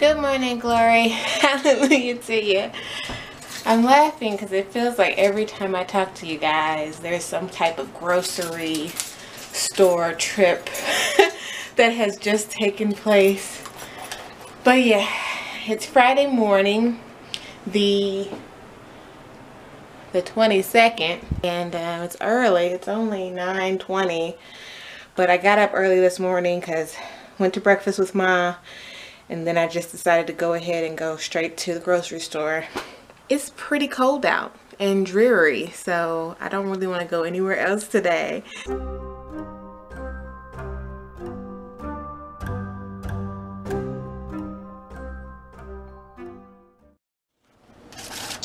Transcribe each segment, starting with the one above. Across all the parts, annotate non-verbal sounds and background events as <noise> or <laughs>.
Good morning, Glory. <laughs> Hallelujah to you. I'm laughing because it feels like every time I talk to you guys, there's some type of grocery store trip <laughs> that has just taken place. But yeah, it's Friday morning, the the 22nd, and uh, it's early. It's only 9:20, but I got up early this morning because went to breakfast with Ma, and then I just decided to go ahead and go straight to the grocery store. It's pretty cold out and dreary, so I don't really want to go anywhere else today.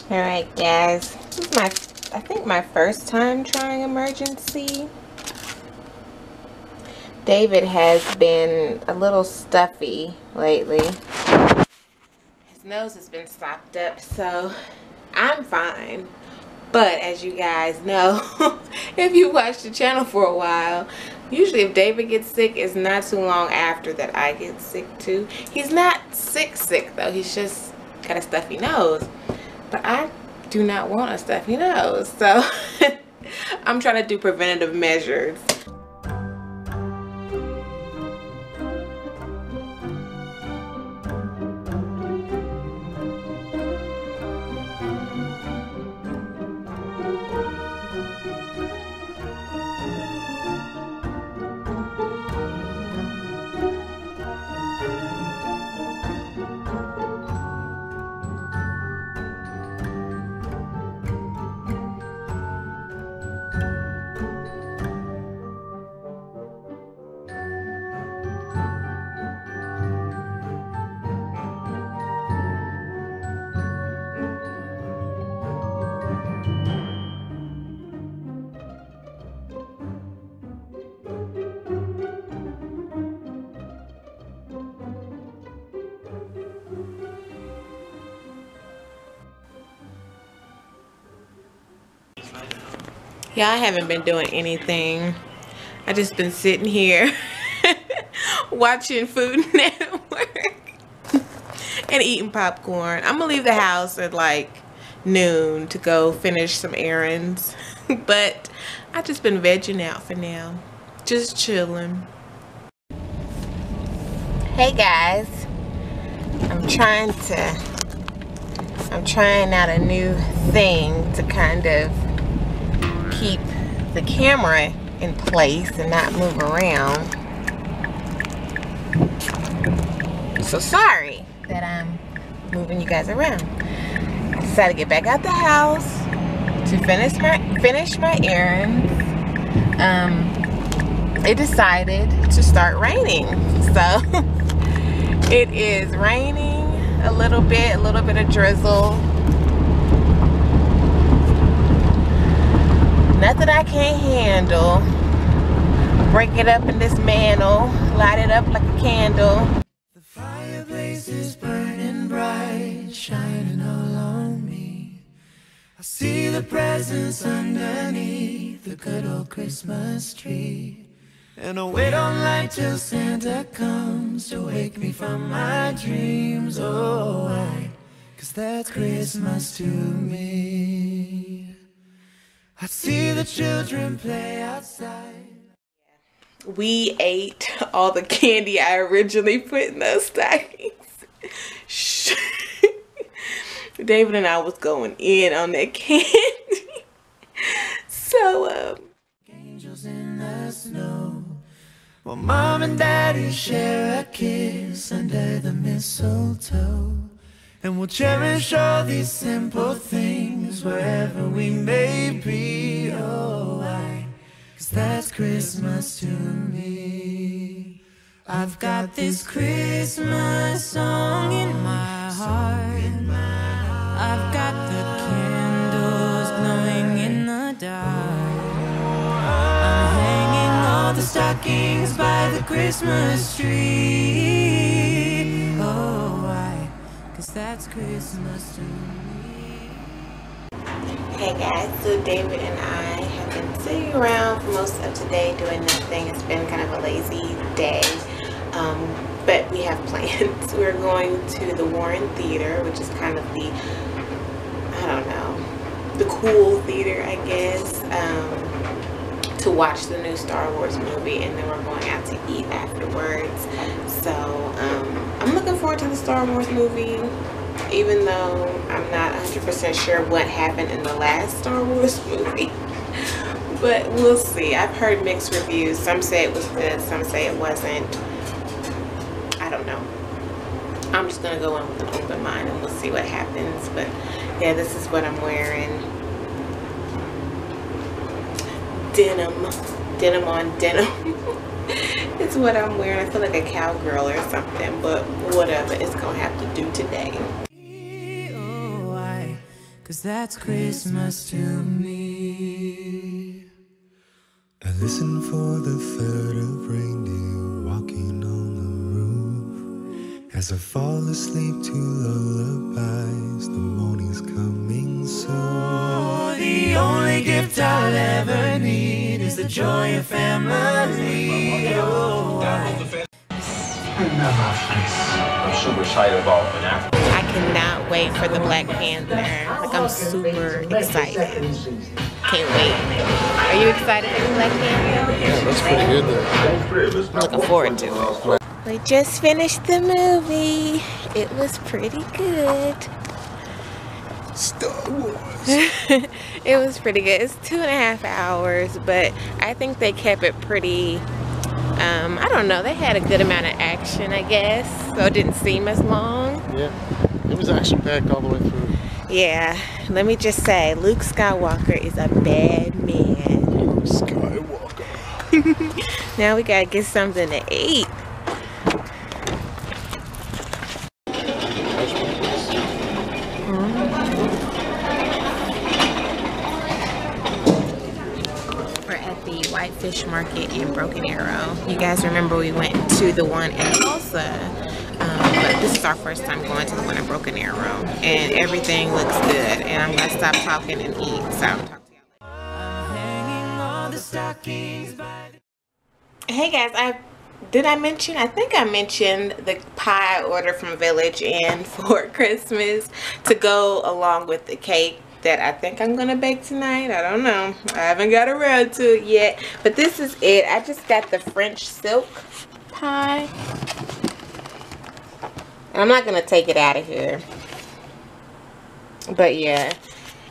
All right, guys. This is my, I think my first time trying Emergen-C. David has been a little stuffy lately. His nose has been stopped up, so I'm fine. But as you guys know, <laughs> if you watch the channel for a while, usually if David gets sick, it's not too long after that I get sick too. He's not sick sick though, he's just got a stuffy nose. But I do not want a stuffy nose, so <laughs> I'm trying to do preventative measures. Yeah, I haven't been doing anything. I just been sitting here <laughs> watching Food <laughs> Network and eating popcorn. I'm gonna leave the house at like noon to go finish some errands. <laughs> but I just been vegging out for now. Just chilling. Hey guys. I'm trying to I'm trying out a new thing to kind of keep the camera in place and not move around. So sorry that I'm moving you guys around. I decided to get back out the house to finish my finish my errands. Um, it decided to start raining. So <laughs> it is raining a little bit, a little bit of drizzle. Nothing I can't handle. Break it up and dismantle. Light it up like a candle. The fireplace is burning bright, shining all on me. I see the presents underneath the good old Christmas tree. And I wait on light till Santa comes to wake me from my dreams. Oh, why? Cause that's Christmas to me. I see the children play outside. We ate all the candy I originally put in those stockings. <laughs> David and I was going in on that candy. <laughs> so, um, Angels in the snow. Well, mom and daddy share a kiss under the mistletoe. And we'll cherish all these simple things wherever we may be. Oh, why? Cause that's Christmas to me. I've got this Christmas song in my heart. I've got the candles glowing in the dark. I'm hanging all the stockings by the Christmas tree. Oh, why? Cause that's Christmas to me. Hey guys, so David and I have been sitting around for most of today doing nothing. It's been kind of a lazy day. Um, but we have <laughs> plans. We're going to the Warren Theater, which is kind of the, I don't know, the cool theater, I guess, um, to watch the new Star Wars movie. And then we're going out to eat afterwards. So um, I'm looking forward to the Star Wars movie even though I'm not 100% sure what happened in the last Star Wars movie. <laughs> but we'll see. I've heard mixed reviews. Some say it was good, some say it wasn't. I don't know. I'm just going to go in with an open mind and we'll see what happens. But yeah, this is what I'm wearing. Denim. Denim on denim. <laughs> it's what I'm wearing. I feel like a cowgirl or something, but whatever. It's going to have to do today. Cause that's Christmas to me. I listen for the third of reindeer walking on the roof. As I fall asleep to lullabies, the morning's coming soon. Oh, the only gift I'll ever need is the joy of family. Oh, I... I'm super excited about an African. I cannot wait for the Black Panther. Like I'm super excited. Can't wait. Are you excited for the Black Panther? Yeah, that's pretty good I'm looking forward to it. We just finished the movie. It was pretty good. Star Wars. <laughs> it was pretty good. It's two and a half hours, but I think they kept it pretty um, I don't know, they had a good amount of action, I guess, so it didn't seem as long. Yeah, it was action packed all the way through. Yeah, let me just say, Luke Skywalker is a bad man. Luke Skywalker. <laughs> now we gotta get something to eat. We're at the white fish Market in Broken Arrow. You guys remember we went to the one in Tulsa, um, but this is our first time going to the in Broken Arrow. And everything looks good. And I'm to stop talking and eat. So I'll talk to y'all Hey guys, I did I mention I think I mentioned the pie I ordered from Village Inn <laughs> for Christmas to go along with the cake that I think I'm gonna bake tonight. I don't know. I haven't got around to it yet. But this is it. I just got the French silk pie. I'm not gonna take it out of here. But yeah.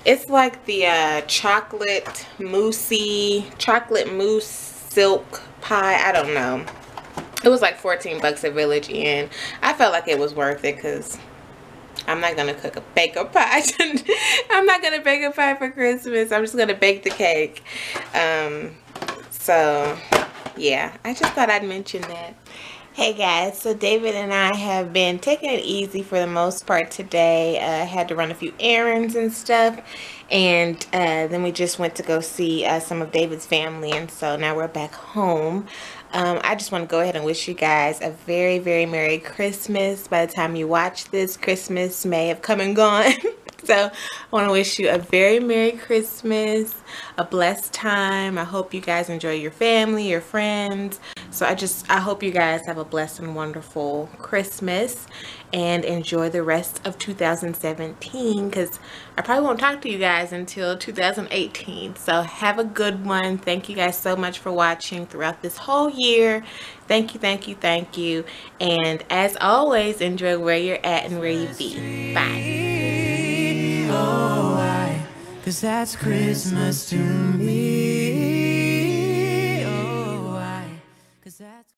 It's like the uh, chocolate moussey, chocolate mousse silk pie. I don't know. It was like 14 bucks at Village Inn. I felt like it was worth it because I'm not gonna cook a bake a pie. <laughs> I'm not gonna bake a pie for Christmas. I'm just gonna bake the cake. Um, so yeah, I just thought I'd mention that. Hey guys, so David and I have been taking it easy for the most part today. I uh, had to run a few errands and stuff and uh, then we just went to go see uh, some of David's family and so now we're back home. Um, I just want to go ahead and wish you guys a very, very Merry Christmas. By the time you watch this, Christmas may have come and gone. <laughs> so I want to wish you a very Merry Christmas, a blessed time. I hope you guys enjoy your family, your friends. So I just, I hope you guys have a blessed and wonderful Christmas and enjoy the rest of 2017 because I probably won't talk to you guys until 2018. So have a good one. Thank you guys so much for watching throughout this whole year. Thank you, thank you, thank you. And as always, enjoy where you're at and where you be. Bye. Oh, Cause that's Christmas to me.